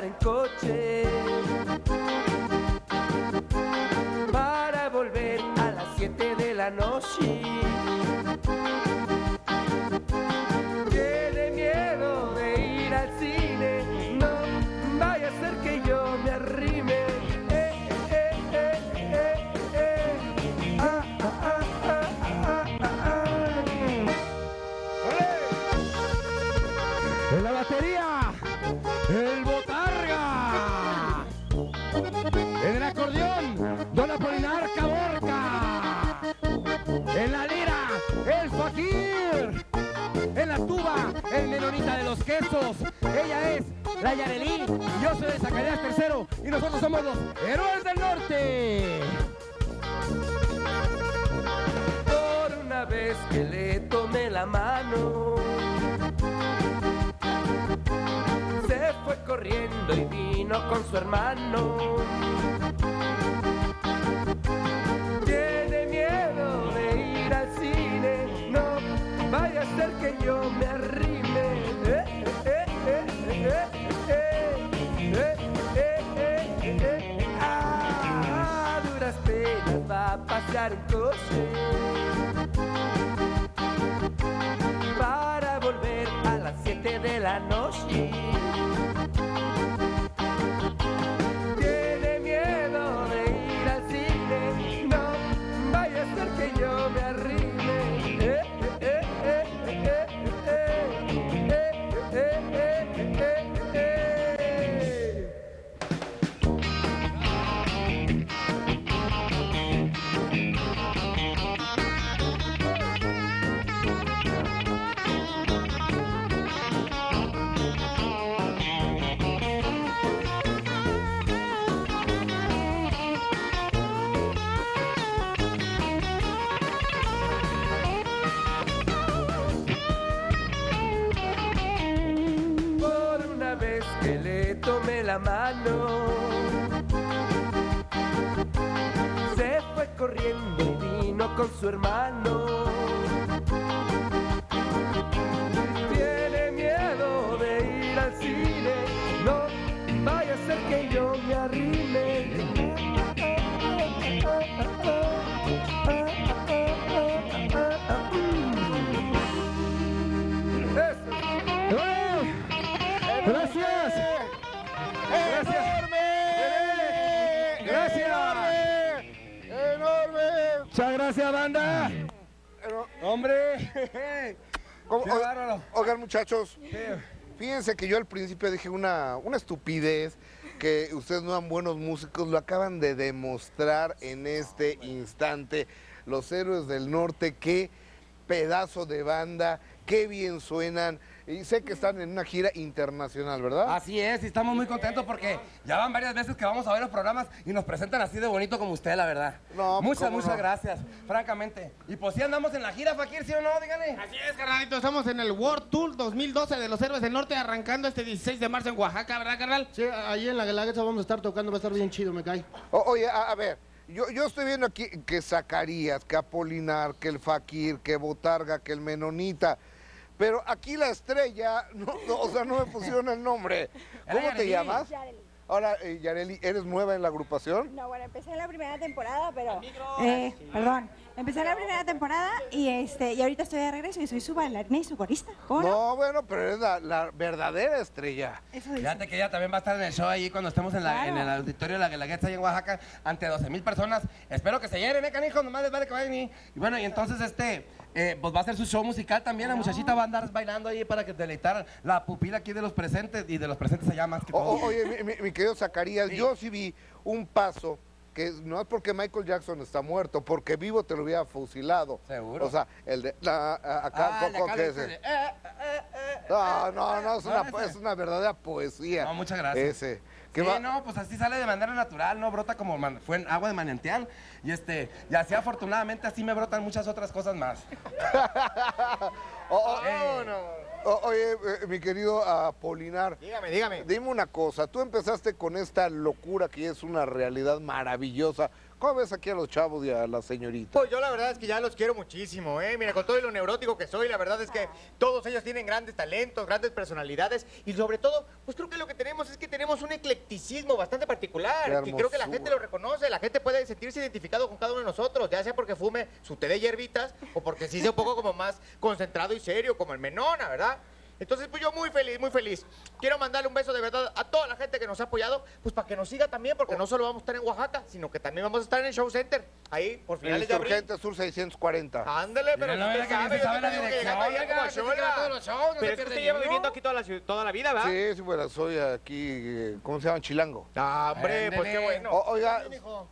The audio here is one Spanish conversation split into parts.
penas va a pasear en coche para volver a las 7 de la noche. El menonita de los quesos. Ella es la Yarelí. Yo soy el Zacarías Tercero. Y nosotros somos los Héroes del Norte. por una vez que le tomé la mano. Se fue corriendo y vino con su hermano. Tiene miedo de ir al cine, no vaya a ser que yo me arrime. A pasear en coche para volver a las 7 de la noche. Mano, se fue corriendo y vino con su hermano. Hombre. ¿Cómo-. Oigan, muchachos, fíjense que yo al principio dije una, una estupidez, que ustedes no eran buenos músicos, lo acaban de demostrar en este instante. Los héroes del norte, qué pedazo de banda, qué bien suenan. Y sé que están en una gira internacional, ¿verdad? Así es, y estamos muy contentos porque ya van varias veces que vamos a ver los programas y nos presentan así de bonito como usted, la verdad. No, muchas, ¿cómo muchas no? gracias, francamente. Y pues sí andamos en la gira, Fakir, ¿sí o no? Dígale. Así es, carnalito, estamos en el World Tour 2012 de los Héroes del Norte, arrancando este 16 de marzo en Oaxaca, ¿verdad, carnal? Sí, ahí en la Guelaguetza vamos a estar tocando, va a estar bien chido, me cae. O- oye, a, a ver, yo, yo estoy viendo aquí que Zacarías, que Apolinar, que el Fakir, que Botarga, que el Menonita. Pero aquí la estrella, no, no, o sea, no me pusieron el nombre. ¿Cómo te llamas? Yareli. Ahora, eh, Yareli, ¿eres nueva en la agrupación? No, bueno, empecé en la primera temporada, pero... Eh, perdón. Empecé la primera temporada y este y ahorita estoy de regreso y soy su bailarina y su corista. ¿Cómo no? No, bueno, pero eres la, la verdadera estrella. Eso. Fíjate que ella también va a estar en el show ahí cuando estemos en, la, Claro. en el auditorio de la Guelaguetza ahí en Oaxaca ante 12 mil personas. Espero que se llenen, ¿eh, canijo? Nomás les vale que vayan y... Y bueno, y entonces este, eh, pues va a hacer su show musical también. La muchachita va a andar bailando ahí para que deleitar la pupila aquí de los presentes y de los presentes allá más que todo. o- oye, mi, mi- mi querido Zacarías, yo sí vi un paso que no es porque Michael Jackson está muerto, porque vivo te lo hubiera fusilado. Seguro. O sea, el de la, a- acá, Ah, Coco, que de es el- decir, eh, eh, eh, No, no, no, es No, una, ese. es una verdadera poesía. No, muchas gracias. Ese. Sí, va- no, pues así sale de manera natural, ¿no? Brota como man- fue en agua de manantial. Y este, y así afortunadamente así me brotan muchas otras cosas más. O- o- Eh. Oye, eh, mi querido Apolinar, Dígame, dígame. dime una cosa. Tú empezaste con esta locura que es una realidad maravillosa ¿Cómo ves aquí a los chavos y a la señorita? Pues yo la verdad es que ya los quiero muchísimo, ¿eh? Mira, con todo lo neurótico que soy, la verdad es que todos ellos tienen grandes talentos, grandes personalidades y sobre todo, pues creo que lo que tenemos es que tenemos un eclecticismo bastante particular, que creo que la gente lo reconoce, la gente puede sentirse identificado con cada uno de nosotros, ya sea porque fume su té de hierbitas o porque sí sea un poco como más concentrado y serio, como el Menona, ¿verdad? Entonces, pues yo muy feliz, muy feliz. Quiero mandarle un beso de verdad a toda la gente que nos ha apoyado, pues para que nos siga también, porque no solo vamos a estar en Oaxaca, sino que también vamos a estar en el Show Center, ahí por finales de abril. Sur 640. Ándale, pero Míralo, usted mira que sabe, bien se yo sabe la tengo que dirección, llegar allá oiga, como a se tira Xola. todos los shows, no se Pero es que pierde usted ni lleva uno. viviendo aquí toda la, ciudad- toda la vida, ¿verdad? Sí, sí, bueno, soy aquí, eh, ¿cómo se llama? Chilango. Ah, hombre, pues qué bueno. O- oiga,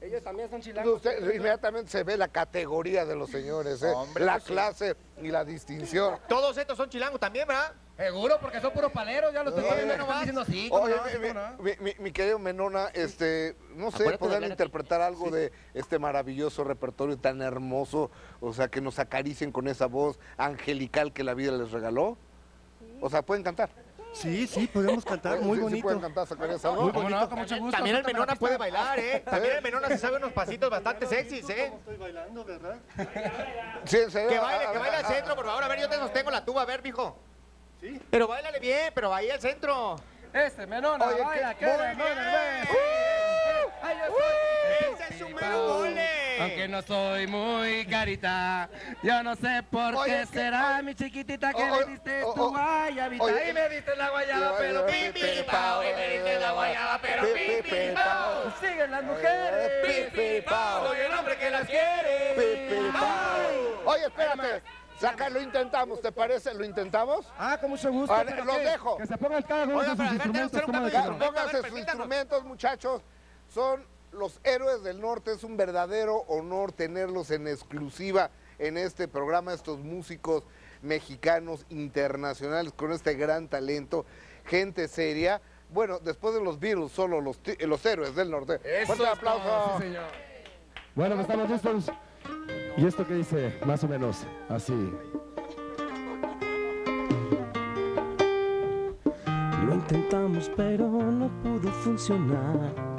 Ellos también están chilangos. usted, inmediatamente se ve la categoría de los señores, ¿eh? Hombre, la pues sí. clase y la distinción. Todos estos son chilangos también, ¿verdad? Seguro, porque son puros paleros, ya los estoy viendo no nomás. mi, ¿Cómo no? mi- mi- mi querido Menona, este, no sé, podrían interpretar algo de este maravilloso repertorio tan hermoso, o sea, que nos acaricien con esa voz angelical que la vida les regaló. O sea, pueden cantar. Sí, sí, podemos cantar, muy Sí, sí bonito. pueden cantar, sacar esa voz. ¿Cómo no? Con mucho gusto. También el Menona puede bailar, ¿eh? También el Menona se sabe unos pasitos bastante sexys, ¿eh? Estoy bailando, ¿verdad? Sí, en serio. Que baile, que baile al a- centro, por favor. A ver, yo te sostengo la tuba, a ver, mijo. Sí. Pero bailale bien, pero ahí al centro. Este menona Oye, baila, qué- que muy demonios, bien. güey. Ay, yo soy ¡Ese es un Pipao. mero mole! Aunque no soy muy carita, yo no sé por Oye, qué que- será mi chiquitita que me diste oh, tu guayabita. Oye, y me diste la guayaba, pero Pi, pi, pi, pi, pao, y me diste la guayaba, pero pi, pi, pi, pi, pao. Siguen las mujeres, Pi, pi, pao. soy el hombre que las quiere. Pi, pi, pao. Oye, espérate. Saca, lo intentamos, ¿te parece? ¿Lo intentamos? Ah, con mucho gusto. Vale, los ¿qué? dejo. Que se pongan cada uno Oiga, sus instrumentos. hacer un ¿cómo cambio de de que Pónganse sus instrumentos, muchachos. Son los héroes del norte. Es un verdadero honor tenerlos en exclusiva en este programa, estos músicos mexicanos internacionales con este gran talento, gente seria. Bueno, después de los Beatles, solo los, ti- los héroes del norte. Fuerte aplauso. Sí, señor. Bueno, pues estamos listos. ¿Y esto qué dice? Más o menos así. Lo intentamos pero no pudo funcionar.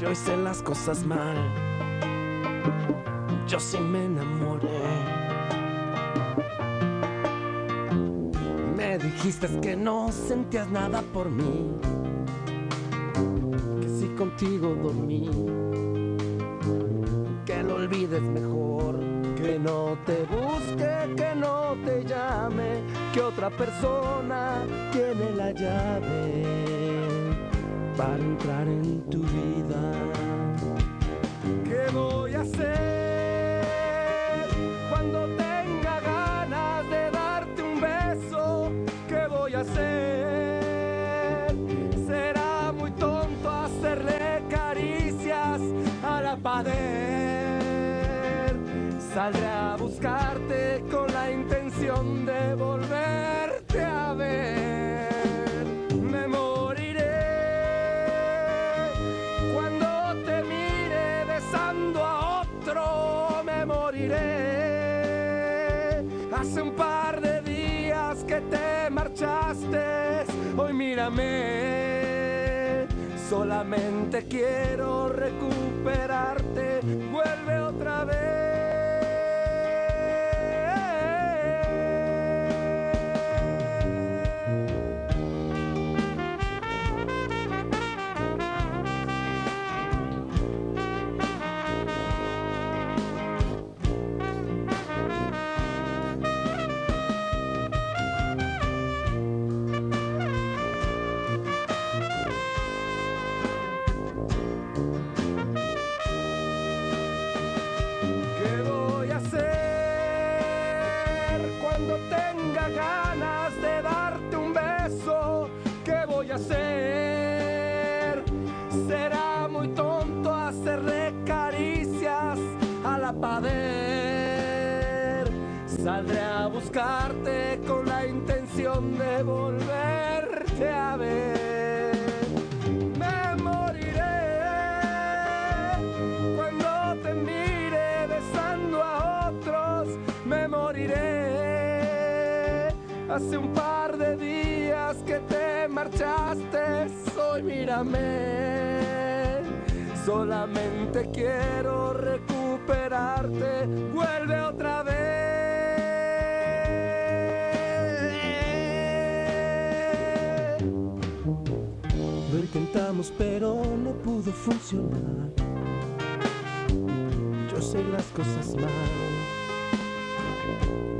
Yo hice las cosas mal. Yo sí me enamoré. Me dijiste que no sentías nada por mí. Que si contigo dormí. Que lo olvides mejor. Que no te busque, que no te llame, que otra persona tiene la llave para entrar en tu vida. ¿Qué voy a hacer cuando tenga ganas de darte un beso? ¿Qué voy a hacer? Será muy tonto hacerle caricias a la pared. Saldré Hace un par de días que te marchaste. Hoy mírame. Solamente quiero recuperarte. Vuelve otra vez. A la pader. Saldré a buscarte con la intención de volverte a ver. Me moriré cuando te mire besando a otros. Me moriré. Hace un par de días que te marchaste. Hoy mírame. Solamente quiero recuperarte. Vuelve otra vez. Lo intentamos pero no pudo funcionar. Yo sé las cosas mal.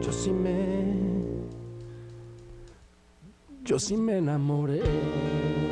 Yo sí me. Yo sí me enamoré.